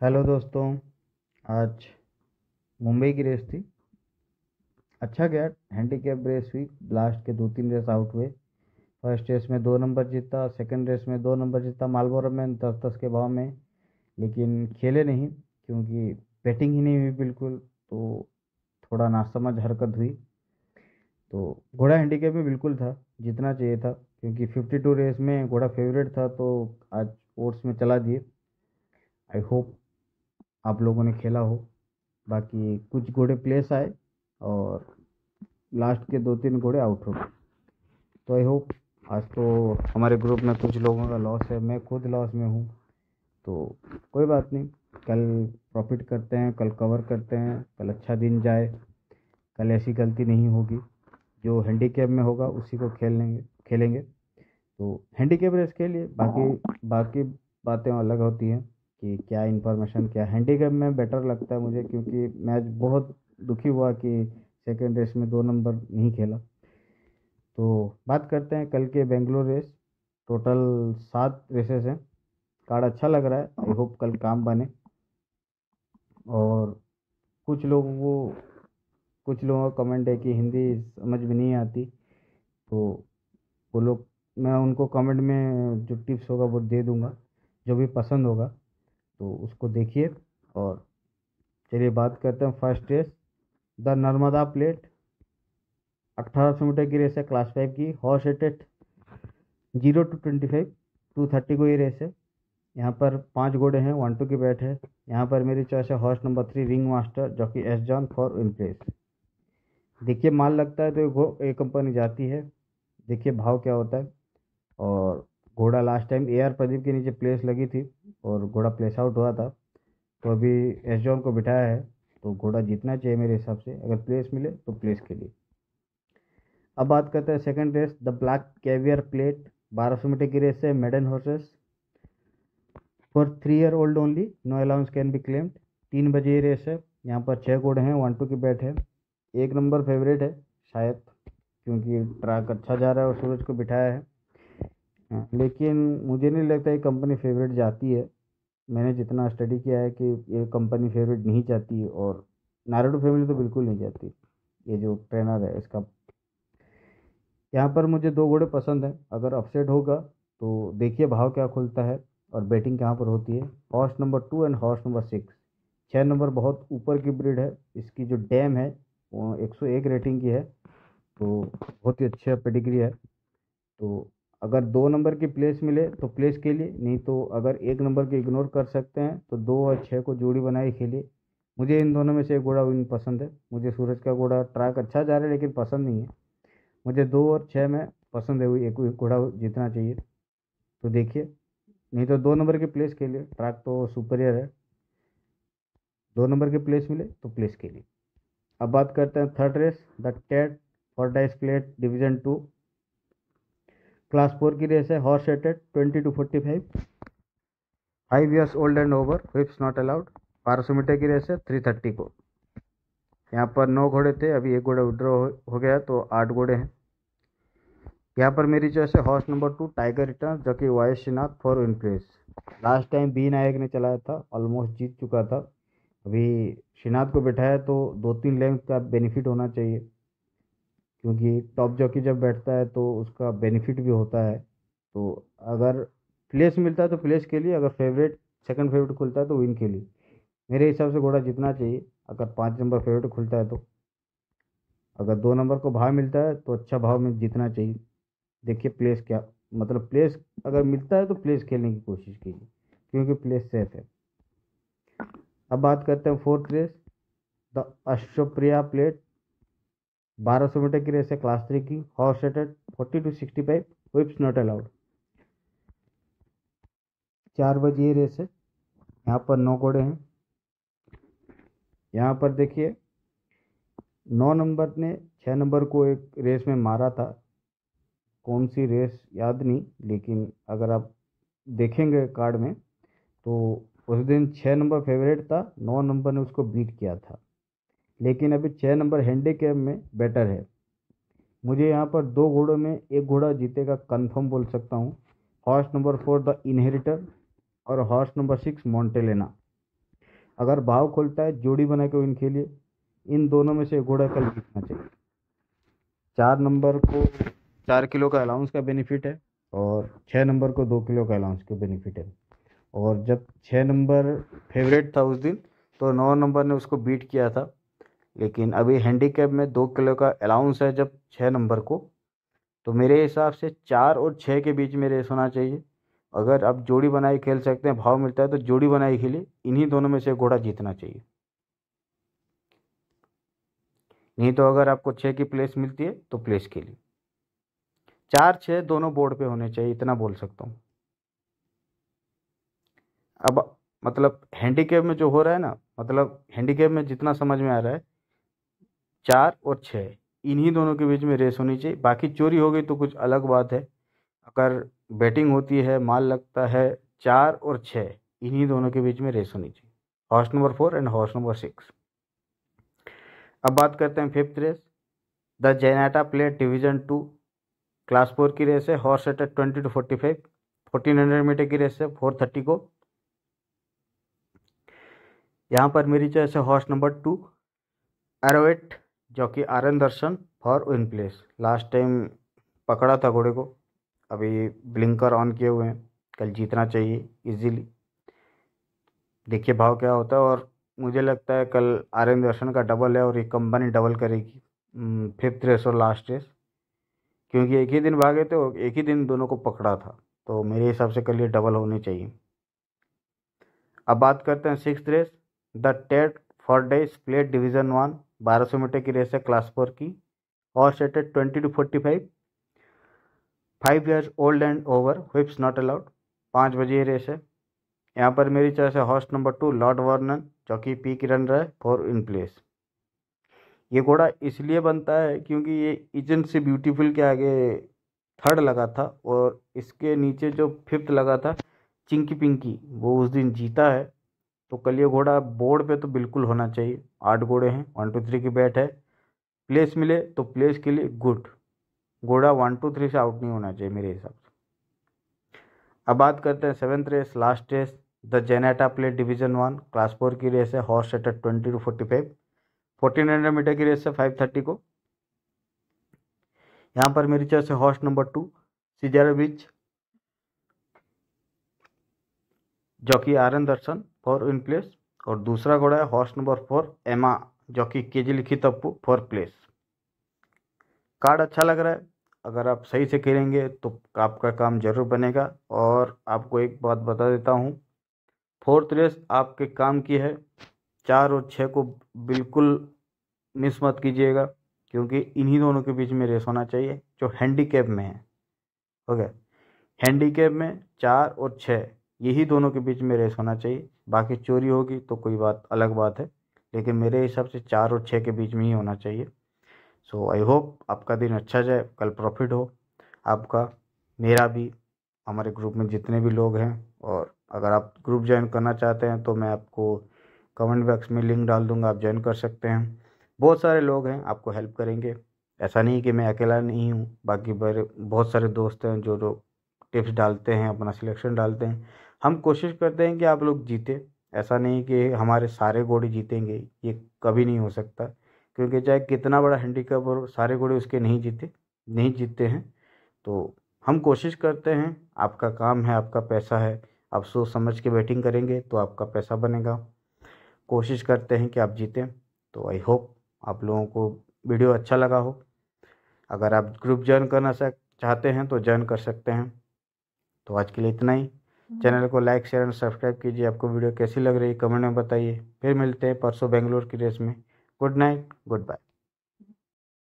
Hello दोस्तों, आज मुंबई की रेस थी। अच्छा गया, हैंडीकैप रेस हुई। लास्ट के दो तीन रेस आउट हुए। फ़र्स्ट रेस में दो नंबर जीता सेकंड रेस में दो नंबर जीता। मालबोरो में दस दस के भाव में, लेकिन खेले नहीं, क्योंकि बैटिंग ही नहीं हुई बिल्कुल तो थोड़ा नासमझ हरकत हुई। तो घोड़ा हैंडीकैप में बिल्कुल था, जीतना चाहिए था, क्योंकि फिफ्टी टू रेस में घोड़ा फेवरेट था तो आज ओट्स में चला दिए। आई होप आप लोगों ने खेला हो। बाकी कुछ घोड़े प्लेस आए और लास्ट के दो तीन घोड़े आउट हो गए। तो आई होप आज तो हमारे ग्रुप में कुछ लोगों का लॉस है। मैं खुद लॉस में हूँ तो कोई बात नहीं। कल प्रॉफिट करते हैं, कल कवर करते हैं, कल अच्छा दिन जाए। कल ऐसी गलती नहीं होगी। जो हैंडीकैप में होगा, उसी को खेल लेंगे, खेलेंगे। तो हैंडीकैप रेस के लिए बाकी बाकी बातें अलग होती हैं। कि क्या इन्फॉर्मेशन क्या हैंडीकैप में बेटर लगता है मुझे? क्योंकि मैच बहुत दुखी हुआ कि सेकेंड रेस में दो नंबर नहीं खेला। तो बात करते हैं कल के बेंगलोर रेस टोटल सात रेसेस हैं। कार्ड अच्छा लग रहा है। आई होप कल काम बने। और कुछ लोगों को कुछ लोगों का कमेंट है कि हिंदी समझ में नहीं आती। तो वो लोग, मैं उनको कमेंट में जो टिप्स होगा वो दे दूँगा। जो भी पसंद होगा। तो उसको देखिए और चलिए बात करते हैं first race. The Narmada plate अट्ठारह सौ मीटर की रेस है क्लास फाइव की। Horse rated zero to twenty five, two thirty को ये रेस है। यहाँ पर पाँच घोड़े हैं, वन टू की बैट है। यहाँ पर मेरी चॉइस है horse number three, ring master, जो कि S John for win place. देखिए, माल लगता है तो ये कंपनी जाती है। देखिए, भाव क्या होता है। और घोड़ा last time A R Pradeep के नीचे प्लेस लगी थी। और घोड़ा प्लेस आउट हुआ था। तो अभी एस जॉन को बिठाया है तो घोड़ा जीतना चाहिए मेरे हिसाब से। अगर प्लेस मिले तो प्लेस के लिए। अब बात करते हैं second race the black caviar plate बारह सौ मीटर की रेस है maiden horses for three year old only no allowance can be claimed तीन बजे ये रेस है यहाँ पर छः घोड़े हैं वन टू की बैट है। एक नंबर फेवरेट है शायद क्योंकि ट्रैक अच्छा जा रहा है और सूरज को बिठाया है। हाँ, लेकिन मुझे नहीं लगता ये कंपनी फेवरेट जाती है। मैंने जितना स्टडी किया है कि ये कंपनी फेवरेट नहीं जाती और नारायण फैमिली तो बिल्कुल नहीं जाती। ये जो ट्रेनर है, इसका। यहाँ पर मुझे दो घोड़े पसंद हैं। अगर अपसेट होगा तो देखिए भाव क्या खुलता है और बैटिंग कहाँ पर होती है। Horse number two and horse number six छः नंबर बहुत ऊपर की ब्रीड है। इसकी जो डैम है, वो एक सौ एक रेटिंग की है। तो बहुत ही अच्छा पेडिग्री है। तो अगर दो नंबर की प्लेस मिले तो प्लेस के लिए, नहीं तो अगर एक नंबर की इग्नोर कर सकते हैं तो दो और छः को जोड़ी बनाई खेलिए मुझे इन दोनों में से एक घोड़ा विन पसंद है। मुझे सूरज का घोड़ा ट्रैक अच्छा जा रहा है, लेकिन पसंद नहीं है। मुझे दो और छः में पसंद है एक घोड़ा जीतना चाहिए। तो देखिए, नहीं तो दो नंबर की प्लेस के लिए ट्रैक तो सुपरियर है। दो नंबर की प्लेस मिले तो प्लेस के लिए। अब बात करते हैं third race the tate for dice plate division two class four की रेस है horse rated twenty to forty five five years old and over whips not allowed बारह सौ मीटर की रेस है थ्री थर्टी को. यहाँ पर नौ घोड़े थे, अभी एक घोड़ा विड्रॉ हो गया तो आठ घोड़े हैं. यहाँ पर मेरी चॉइस है horse number two tiger return जो कि Vishwanath for win place last time B Nayak ने चलाया था ऑलमोस्ट जीत चुका था. अभी शिनाथ को बैठाया तो दो तीन लेंथ का बेनिफिट होना चाहिए. क्योंकि टॉप जॉकी जब बैठता है तो उसका बेनिफिट भी होता है। तो अगर प्लेस मिलता है तो प्लेस के लिए, अगर फेवरेट, सेकंड फेवरेट खुलता है तो विन के लिए। मेरे हिसाब से घोड़ा जितना चाहिए, अगर पाँच नंबर फेवरेट खुलता है तो। अगर दो नंबर को भाव मिलता है तो अच्छा भाव में जीतना चाहिए। देखिए प्लेस क्या मतलब प्लेस अगर मिलता है तो प्लेस खेलने की कोशिश कीजिए, क्योंकि प्लेस सेफ़ है। अब बात करते हैं fourth race, the Ashwapriya plate. बारह सौ मीटर की रेस है क्लास थ्री की। Horse rated forty to sixty five whips not allowed चार बजे ये रेस है। यहाँ पर नौ घोड़े हैं। यहाँ पर देखिए, नौ नंबर ने छः नंबर को एक रेस में मारा था। कौन सी रेस याद नहीं, लेकिन अगर आप देखेंगे कार्ड में तो उस दिन छः नंबर फेवरेट था, नौ नंबर ने उसको बीट किया था। लेकिन अभी छः नंबर हैंडीकैप में बेटर है। मुझे यहाँ पर दो घोड़ों में एक घोड़ा जीतेगा कंफर्म बोल सकता हूँ। Horse number four the inheritor और हॉर्स नंबर सिक्स मॉन्टेलेना अगर भाव खुलता है, जोड़ी बना के इनके लिए इन दोनों में से घोड़ा कल जीतना चाहिए। चार नंबर को चार किलो का अलाउंस का बेनिफिट है, और छः नंबर को दो किलो का अलाउंस का बेनिफिट है। और जब छः नंबर फेवरेट था उस दिन तो नौ नंबर ने उसको बीट किया था। लेकिन अभी हैंडीकैप में दो किलो का अलाउंस है जब छः नंबर को तो मेरे हिसाब से चार और छः के बीच में रेस होना चाहिए। अगर आप जोड़ी बनाई खेल सकते हैं, भाव मिलता है तो जोड़ी बनाई खेलिए इन्हीं दोनों में से घोड़ा जीतना चाहिए। नहीं तो अगर आपको छः की प्लेस मिलती है तो प्लेस के लिए। चार छः दोनों बोर्ड पे होने चाहिए, इतना बोल सकता हूँ। अब मतलब हैंडीकेप में जो हो रहा है ना मतलब हैंडीकेप में जितना समझ में आ रहा है चार और छः इन्हीं दोनों के बीच में रेस होनी चाहिए। बाकी चोरी हो गई तो कुछ अलग बात है। अगर बैटिंग होती है, माल लगता है, चार और छः इन्हीं दोनों के बीच में रेस होनी चाहिए। Horse number four and horse number six अब बात करते हैं fifth race the Zeneta plate division two class four की रेस है। Horse rated twenty to forty five fourteen hundred metre की रेस है। फोर थर्टी को। यहाँ पर मेरी चॉइस है हॉर्स नंबर टू एरोवेट जो कि R N Darshan, for win place. Last time पकड़ा था घोड़े को। अभी ब्लिंकर ऑन किए हुए हैं। कल जीतना चाहिए इजीली देखिए भाव क्या होता है और मुझे लगता है कल आर एन दर्शन का डबल है और ये कंपनी डबल करेगी। फिफ्थ रेस और लास्ट रेस क्योंकि एक ही दिन भागे थे और एक ही दिन दोनों को पकड़ा था। तो मेरे हिसाब से कल ये डबल होनी चाहिए। अब बात करते हैं six race the tate for days plate division one बारह सौ मीटर की रेस है क्लास फोर की। और rated twenty to forty five. Five years old and over whips not allowed पाँच बजे ये रेस है। यहाँ पर मेरी चॉइस है horse number two, lord Vernon जो कि पी की रन रहा है, फोर इन प्लेस। ये घोड़ा इसलिए बनता है क्योंकि ये इजन से ब्यूटीफुल के आगे थर्ड लगा था और इसके नीचे जो फिफ्थ लगा था, चिंकी पिंकी, वो उस दिन जीता है। तो कल ये घोड़ा बोर्ड पे तो बिल्कुल होना चाहिए। आठ घोड़े हैं वन टू थ्री की बैट है। प्लेस मिले तो प्लेस के लिए गुड घोड़ा वन टू थ्री से आउट नहीं होना चाहिए मेरे हिसाब से। अब बात करते हैं seventh race last race the Zeneta plate division one class four की रेस है horse shutter twenty to forty five fourteen hundred metre की रेस है फाइव थर्टी को। यहाँ पर मेरी चॉइस है हॉर्स नंबर टू बीच जो कि R N Darshan for win place और दूसरा घोड़ा है हॉर्स नंबर फोर एमा जो कि के जी लिखी तप्पू फॉर प्लेस कार्ड अच्छा लग रहा है। अगर आप सही से खेलेंगे तो आपका काम ज़रूर बनेगा। और आपको एक बात बता देता हूँ। फोर्थ रेस आपके काम की है। चार और छः को बिल्कुल मिस मत कीजिएगा, क्योंकि इन्हीं दोनों के बीच में रेस होना चाहिए, जो हैंडीकैप में है। हो गया हैंडीकैप में चार और छः यही दोनों के बीच में रेस होना चाहिए। बाकी चोरी होगी तो कोई बात, अलग बात है। लेकिन मेरे हिसाब से चार और छः के बीच में ही होना चाहिए। सो आई होप आपका दिन अच्छा जाए, कल प्रॉफिट हो। आपका, मेरा भी, हमारे ग्रुप में जितने भी लोग हैं, और अगर आप ग्रुप ज्वाइन करना चाहते हैं तो मैं आपको कमेंट बॉक्स में लिंक डाल दूँगा, आप ज्वाइन कर सकते हैं। बहुत सारे लोग हैं, आपको हेल्प करेंगे। ऐसा नहीं कि मैं अकेला नहीं हूँ, बाकी बहुत सारे दोस्त हैं, जो लोग टिप्स डालते हैं, अपना सिलेक्शन डालते हैं। हम कोशिश करते हैं कि आप लोग जीते। ऐसा नहीं कि हमारे सारे घोड़े जीतेंगे, ये कभी नहीं हो सकता। क्योंकि चाहे कितना बड़ा हैंडीकैप और सारे घोड़े उसके नहीं जीते, नहीं जीतते हैं। तो हम कोशिश करते हैं, आपका काम है, आपका पैसा है, आप सोच समझ के बैटिंग करेंगे तो आपका पैसा बनेगा। कोशिश करते हैं कि आप जीतें। तो आई होप आप लोगों को वीडियो अच्छा लगा हो। अगर आप ग्रुप ज्वाइन करना चाहते हैं तो ज्वाइन कर सकते हैं। तो आज के लिए इतना ही। चैनल को लाइक, शेयर एंड सब्सक्राइब कीजिए। आपको वीडियो कैसी लग रही है, कमेंट में बताइए। फिर मिलते हैं परसों बेंगलोर की रेस में। Good night, goodbye.